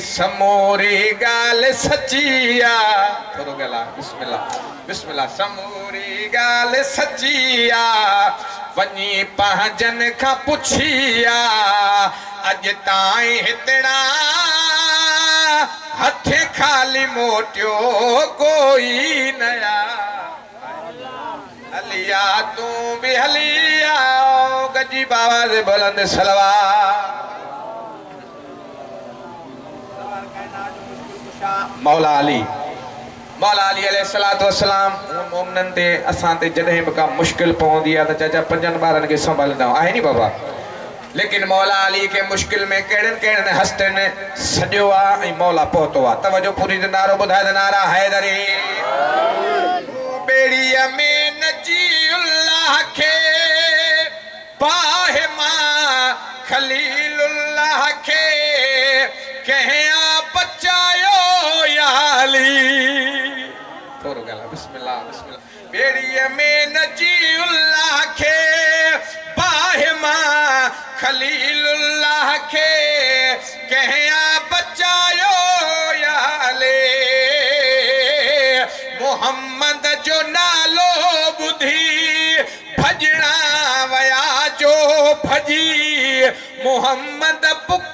समूरी ॻाल्हि सची आहे थोरो ॻाल्हि बिस्मिल्ला बिस्मिल्ला समूरी ॻाल्हि सची आहे वञी पंहिंजनि खां पुछी आहे अॼु ताईं हितड़ा। हथ खाली मोटियो कोई नया। हलिया, तूं बि हली आओ, गजी बाबा जे बुलंद सलवा मौला अली। मौला अली उन मोमिननि ते असां ते जॾहिं का मुश्किल पवंदी आहे, त चाचा पंजनि ॿारनि खे संभालींदा आहे नी बाबा? लेकिन मौला अली खे मुश्किल में कहिड़नि कहिड़नि हस्तनि सॼो आहे मौला पहुतो आहे। तवजो पूरी जो नारो ॿुधाए त नारा हैदरी ॿेड़ीअ में नजी अल्लाह खे पाहे माँ खलीलुल्लाह बिस्मिल्लाह में नजी अल्लाह खे पाहे माँ खलीलुल्लाह खे। कंहिं बचायो याले, मोहम्मद जो नालो बुधी भॼणा वया जो भजी। मोहम्मद पुकारियो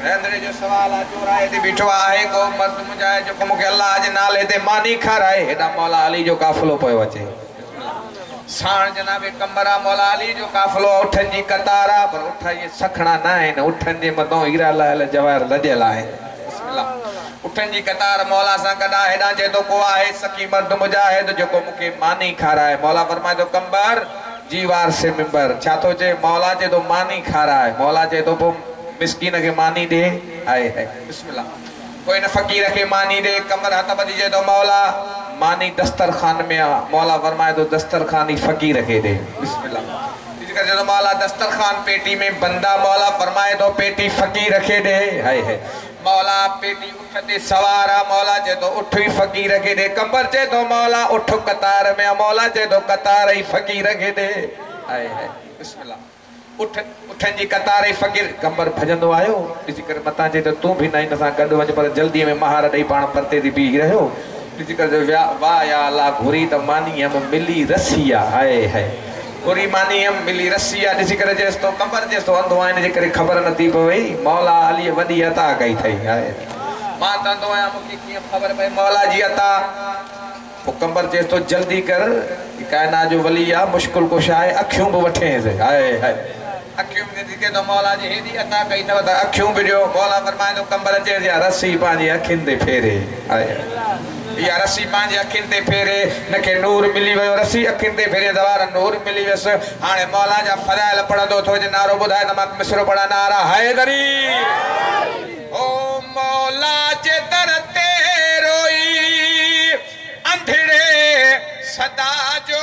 रहंदड़े जो सवाल आहे चोराए ते बीठो आहे को मर्द मुजाहिद जेको मूंखे अलाह जे नाले ते मानी खाराए हेॾा मौला अली जो काफ़िलो पियो अचे। साण जनाबे कमरा मौला अली जो काफ़िलो उठनि जी कतार आहे पर उठ इहे सखणा न आहिनि उठनि जे मथां हीरा लाल जवाहर लॼियल आहिनि उठनि जी कतार मौला सां गॾा हेॾां चए थो को आहे, सखी मर्द मुजाहिद जेको मूंखे मानी खाराए मौला फरमाए थो कंबर, जीवार से मिंबर। छा थो चए मौला चए थो मानी खाराए मौला चए थो पोइ मिसकीन खे मानी ॾे आहे आहे बिस्मिल्ला कोई न फ़क़ीर खे मानी ॾे कमर हथ ॿधी चए थो मौला मानी दस्तरखान में आहे मौला फरमाए थो दस्तरखान ई फ़क़ीर खे ॾे बिस्मिल्ला ॾिसी करे चए थो मौला दस्तरखान पेटी में बंदा मौला फरमाए थो पेटी फ़क़ीर खे ॾे हाय हाय मौला पेटी उठ ते सवार मौला चए थो उठ ई फ़क़ीर खे ॾे कंबर चए थो मौला उठ कतार में मौला चए थो कतार ई फ़क़ीर खे ॾे हाय हाय बिस्मिल्ला उठ उठनि जी कतार ई फ़क़ीर, कंबर भॼंदो आयो। ॾिसी करे चए थो तूं बि न हिन सां गॾु वञ, पर जल्दीअ में महार ॾेई पाण परते थी बीह रहियो। ॾिसी करे विया, वाह या अला घुरी त मानी हम मिली रसी आहे हाय हाय। घुरी मानी हम मिली रसी आहे करे चएसि थो कंबर चएसि थो अंधो आहे हिन जे करे ख़बर नथी पवे, मौला अलीअ वॾी अता कई अथई, हाय। माँ त अंधो आहियाँ, मूंखे कीअं ख़बर पए, मौला जी अता? पोइ कंबर चएसि थो जल्दी कर काइनात जो वली आहे मुश्किल कुझु आहे, अखियूं बि वठेसि, हाय हाय। अखियूं बि ॾिसी के थो मौला जी हेॾी अता कई अथव त अखियूं बि ॾियो मौला फरमाए थो कंबर चएसि या रसी पंहिंजी अखियुनि ते फेरे। इहा रसी पंहिंजे अखियुनि ते फेरे हिनखे नूर मिली वियो रसी अखियुनि ते फेरे, दवार नूर मिली वियसि। हाणे मौला जा फज़ाइल पढ़ंदो, थो जे नारो ॿुधाए त माँ मिसरो पढ़ा नारा। हैदरी ओ मौला जे दर ते रोई अंधड़े सदा जो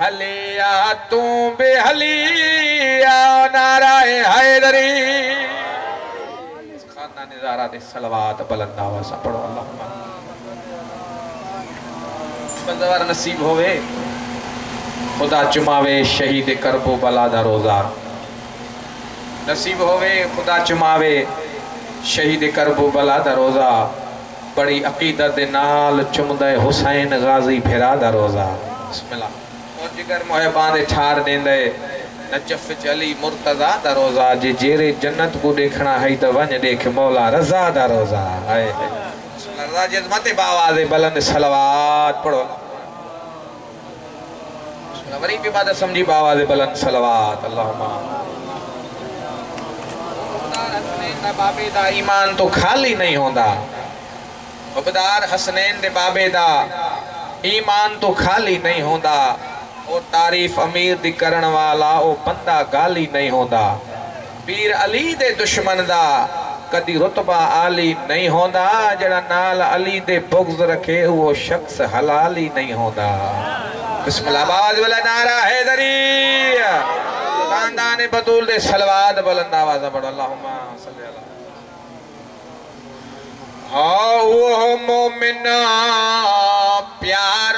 हलिया, तू बे हलिया हैदरी। दे सलवात बुलंद आवाज़ से पढ़ो अल्लाह बंदवार नसीब होवे, खुदा चुमावे, शहीद करबो बला दा रोजा। नसीब होवे, खुदा चुमावे, शहीद करबो बला दा रोजा। बड़ी अकीदत दे नाल चुमदे हुसैन गाजी, फिरा दा रोजा। बिस्मिल्लाह। जिगर मोहबान दे ठार देंदे। नजफ चली मुर्तजा दा रोजा, जे जेरे जन्नत को देखना है तो वन देख मौला रजा दा रोजा हाय रजा जे मते बावाज़ बुलंद सलवात पढ़ो। वरी भी बात समझी बावाज़ बुलंद सलवात, अल्लाहुम्मा। बाबे दा ईमान तो खाली नहीं होंदा। उबदार हसनैन दे बाबे दा ईमान तो खाली नहीं होंदा। ओ तारीफ़ अमीर दी करण वाला, ओ बंदा गाली नहीं होंदा। पीर अली दे दुश्मन दा कदी रुतबा आली नहीं होंदा, जड़ा नाल अली दे बुग्ज रखे वो शख्स हलाली नहीं होंदा। बिस्मिल्लाह आवाज़ वाला नारा हैदरी खानदान बतूल दे सलवात बुलंद आवाज़ पढ़ो अल्लाहुम्मा सल्ली अला। आओ मोमिना, प्यारो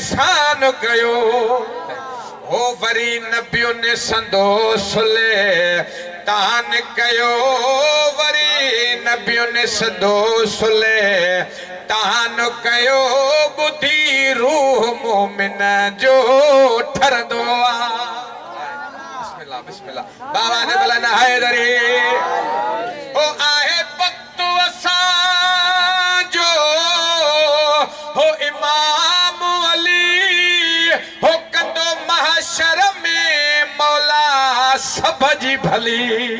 एहसान कयो। हो वरी नबियुनि संदोस ले तान कयो। वरी नबियुनि संदोस ले तान कयो। ॿुधी रूह मोमिन जो ठरंदो आहे बिस्मिल्लाह बिस्मिल्लाह। बाबा ने भला न हैदरी सब जी भली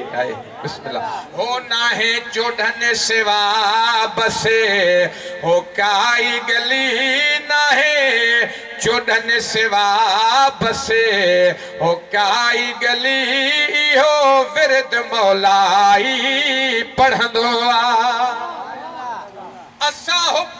हो नाहे चोढ़न सिवा बसे, हो काई गली नाहे चोढ़न सिवा बसे, हो काई गली हो विरद मौलाई पढ़ंदो आ। असां है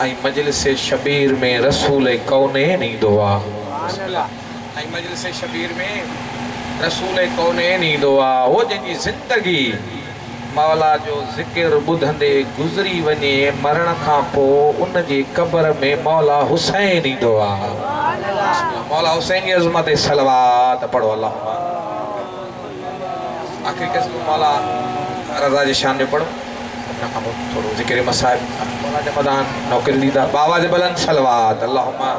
मजलिस शबीर में रसूल कौनेन ईंदो आहे मजलिस शबीर में रसूल कौनेन ईंदो आहे उहो जंहिंजी ज़िंदगी मौला जो ज़िक्र ॿुधंदे गुज़री वञे मरण खां पोइ उन जी क़बर में मौला हुसैन ईंदो आहे मौला हुसैन की अजमत सलवात पढ़ो अल्लाह आखिरी किस्म मौला रज़ा जी शान जो पढ़ो। थोड़ो ज़िक्र मसाइब मौला जे मदान नौकरी ॾींदा बाबा जे बुलंद सलवात अल्लाहुम्मा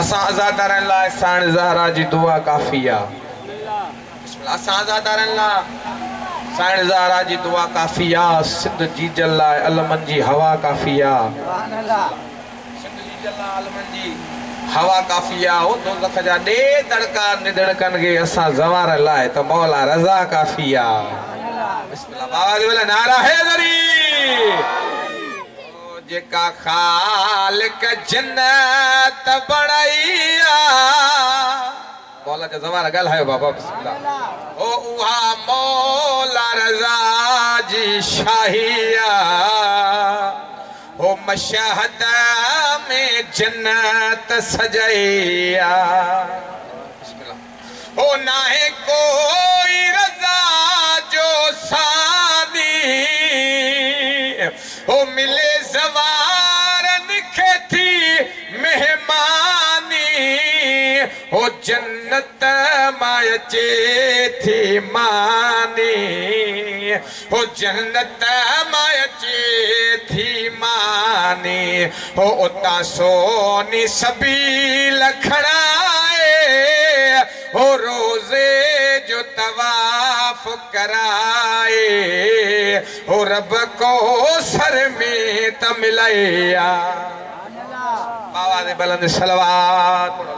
असां आज़ादारनि लाइ साण ज़हरा जी दुआ काफ़ी आहे असां आज़ादारनि लाइ साण ज़हरा जी दुआ काफ़ी आहे सिंध जीजल लाइ अलमनि जी हवा काफ़ी आहे हवा काफ़ी आहे दोज़ख जा ॾे दड़का निदड़कनि खे असां ज़वार लाइ त मौला रज़ा काफ़ी आहे नारा ज़वार ॻाल्हायो बाबा, बिस्मिल्लाह। ओ उहा मौला रज़ा जी शाही आहे हो मशहद में जन्नत सजैया। हो ना है कोई हो जन्नत मायचे थी मानी। हो जन्नत मायचे थी मानी। हो उता सोनी सभी लखड़ाए। हो रोजे जो तवाफ कराए। हो रब को सर में त मिलाया बाबा दे बुलंद सलवात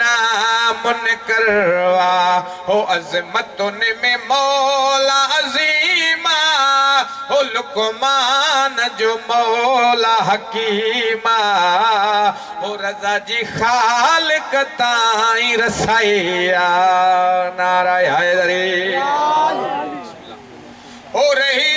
ना मुनकरवा हो अज़मतुन में मौला अज़ीमा हो लुकमान जो मौला हकीमा हो रज़ा जी ख़ालिक ताईं रसाइया नाराय हैदरी हो रही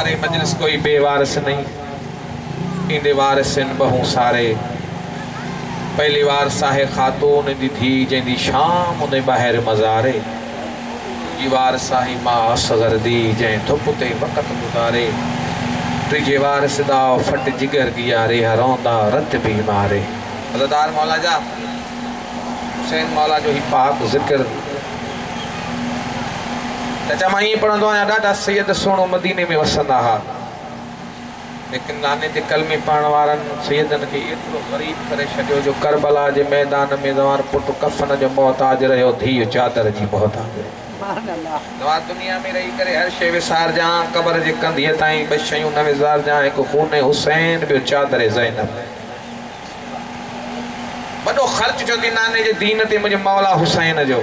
वारे मजलिस कोई बेवारस नहीं। इंदे वारिस बहु सारे। पहली बार साहे खातून दी थी जंहिंजी शाम उन ॿाहिरि मज़ारे। जी वार साही माँ असगर दी जंहिं धुप ते वक़्त गुज़ारे। टीजे वार सिदा फट जिगर गियारे हरौंदा रत भी मारे। मौला जा। हुसैन मौला जो ही पाक ज़िक्र त चवां ईअं पढ़ंदो आहियाँ ॾाढा सैद सुहिणो मदीने में वसंदा हुआ लेकिन नाने ते कलमे पढ़ण वारनि सैदनि खे एतिरो ग़रीब करे छॾियो जो करबला जे मैदान में तव्हां पुटु कफ़न जो मोहताज रहियो धीउ चादर जी मोहताज तव्हां दुनिया में रही करे हर शइ विसारजां क़बर जे कंधीअ ताईं ॿ शयूं न विसारजां हिकु खून हुसैन ॿियो चादर ज़ैनब वॾो ख़र्च चवंदी नाने जे दीन ते मुंहिंजे मौला हुसैन जो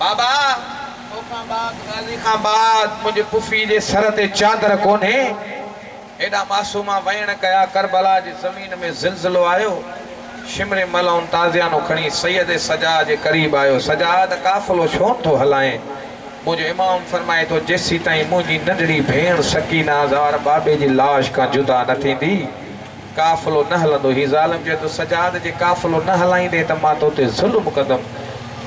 बाबा। खां बाद पुफी जे सर ते चादर कोन्हे। हेॾा मासूमा वेण कया, करबला जी ज़मीन में ज़िलज़िलो आयो। शिमरे मलऊं ताज़ियानो खणी सैयद सजा जे क़रीब आयो। सजा त काफ़िलो छो थो हलाए? मुंहिंजो इमाम फरमाए थो, जेसी ताईं मुंहिंजी नंढड़ी भेण सकीना ज़ार बाबे जी लाश खां जुदा न थींदी। काफ़िलो न हलंदो। हीउ ज़ालम चए थो, सजाद जे काफ़िलो न हलाईंदे त माँ तोते ज़ुल्म कंदुमि।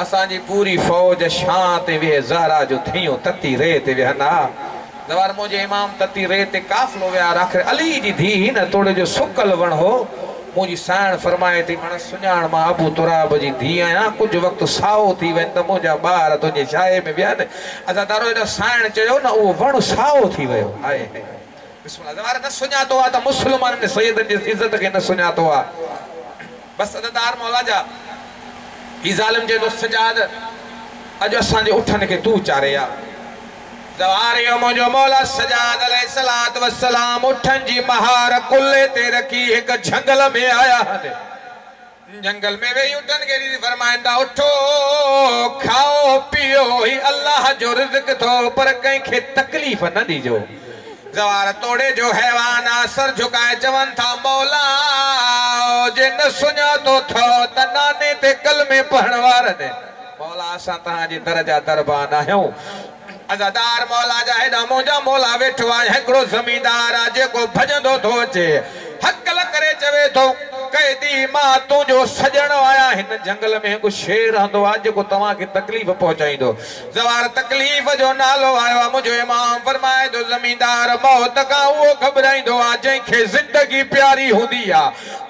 असांजी पूरी फ़ौज शां ते वेह ज़हरा जो थियूं, तती रे ते वेहंदा ज़वार मुंहिंजे इमाम तती रे ते काफ़िलो विया, आख़िर अली जी धीउ न तोड़े जो सुकल वण हो, मुंहिंजी साइण फरमाए थी, माना सुञाण माँ अबू तुराब जी धीउ आहियाँ, कुझु वक़्तु साओ थी वञे त मुंहिंजा ॿार तुंहिंजे छाए में विया आहिनि। असां तारो हेॾो साइण चयो न, उहो वण साओ थी वियो आहे। न सुञातो आहे त मुस्लमाननि सैदनि जी इज़त खे न सुञातो आहे। बसि अदार मौला जा ही ज़ालिम चए थो सजाद, अॼु असांजे उठनि खे तूं चारे जंगल में आया जंगल में वेही उठन के दी फरमाइंदा उठो, खाओ, पियो, ही अल्लाह जो रिज़्क थो, पर कंहिंखे तकलीफ़ न ॾिजो। ज़वार तोड़े जो हैवान सर झुकाए चवन था, मौला जे न सुञातो थो त नाने ते कल में पढ़ण वारनि मौला असां तव्हांजे दर जा दरबान आहियूं अज़ादार मौला जा हेॾा मुंहिंजा मौला वेठो आहे हिकिड़ो ज़मीदार आहे जेको भॼंदो थो अचे हकल करे चवे थो कैदी माँ तुंहिंजो सॼण आया हिन जंगल में हिकु शेर रहंदो आहे जेको तव्हांखे तकलीफ़ पहुचाईंदो ज़वार तकलीफ़ जो नालो आयो आहे इमाम फरमाए थो ज़मीदार मौत खां उहो घबराईंदो आहे जंहिंखे ज़िंदगी प्यारी हूंदी आहे त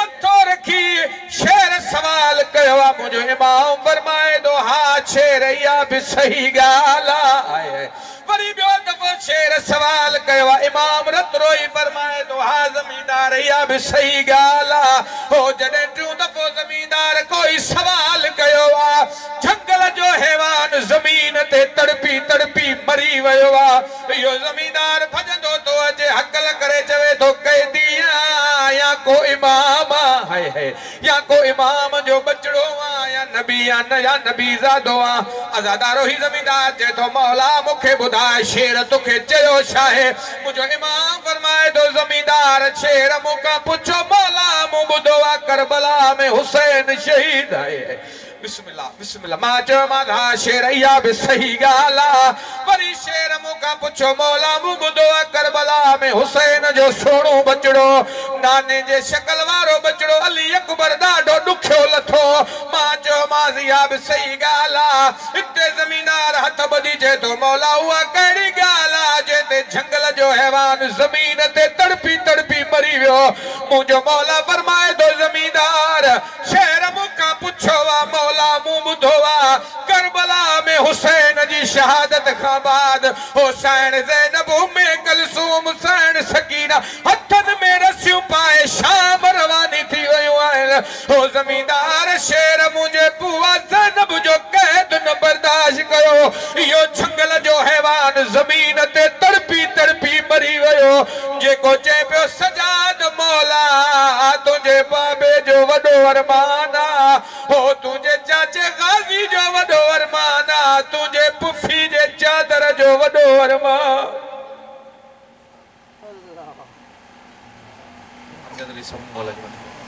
मथो रखी, शेर सवाल कयो आहे मुंहिंजो इमाम फरमाए थो हा शेर इहा बि सही ॻाल्हि आहे वरी ॿियो दफ़ो शेर सवाल कयो आहे इमाम रतरो ई फरमाए थो हा ज़मीदार इहा बि सही ॻाल्हि आहे हो, जॾहिं टियों दफ़ो ज़मीदार कोई सवाल कयो आहे जंगल जो हैवान ज़मीन ते तड़पी तड़पी मरी वियो आहे इहो ज़मीदार भॼंदो थो अचे, हकल करे चवे थो कैदी या को इमाम आहे या को इमाम जो बचड़ो आहे या नबी, या न, या नबी ज़ादो आहे अज़ादारो ही ज़मीदार चए थो मौला मूंखे ॿुधाए शेर तोखे चयो छा आहे मुंहिंजो इमाम फरमाए थो ज़मीदार शेर मूंखां पुछो, मौला मूं ॿुधो आहे करबला में हुसैन शहीद आहे बिस्मिल्लाह बिस्मिल्लाह, माँ चयो माँ हा शेर बि सही आहे वरी शेर मूंखां पुछो, मौला मूं ॿुधो आहे करबला में हुसैन जो सोणो बचड़ो। नाने जे शकल वारो बचड़ो, अली अकबर ॾाढो ॾुखियो लथो। माँ चयो माँ इहा बि सही ॻाल्हि आहे हिते ज़मीनार हथ ॿधी चए थो मौला, उहा कहिड़ी ॻाल्हि आहे जंहिं झंगल जो हैवान ज़मीन ते तड़पी तड़पी मरी वियो। मुंहिंजो मौला फरमाए थो ज़मीनदार शेर मूंखां पुछो आहे मौला मूं ॿुधो आहे करबला में हुसैन जी शहादत खां बाद हुसैन ज़ैनब में कलसूम हुसैन सकीना। हथनि में रसियूं पाए? शाम रवानी थी वियूं आहिनि हो ज़मीनदार शेर मुंहिंजे बुआ ज़ैनब जो क़ैद न बर्दाश्त कयो इहो झंगल जो हैवान ज़मीन ते तड़पी तड़पी मरी वियो। जेको चए पियो सजाद मौला तुंहिंजे बाबे जो वॾो अरमान आहे हो तुंहिंजे चाचे गाज़ी जो वॾो अरमान आहे तुंहिंजे पुफी some.